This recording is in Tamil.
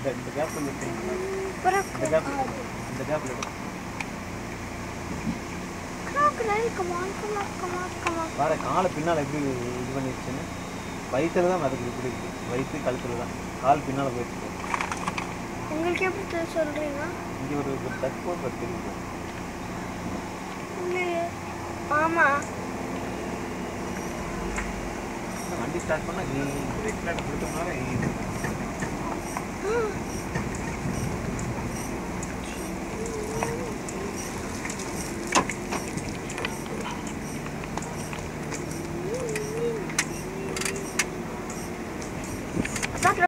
இந்த இந்த கேப்பில் விட்டுருங்க அப்புறம் இந்த கேப் இந்த கேப்பில் விட்டு crocodile come காலை பின்னால் எப்படி இது பண்ணிடுச்சுன்னு வயிற்றுல தான் மிதக்குது இப்படி இருக்கு. வயிற்று கழுத்துல தான். கால் பின்னால் போயிடுச்சு உங்களுக்கு எப்படி தெ- சொல்றீங்க? இங்கே ஒரு தட்போர் டக் போல் பத்து இருக்கு ஆமா. வண்டி ஸ்டார்ட் பண்ணால் நீ பிரேக் பிளாட் கொடுத்தோம்னால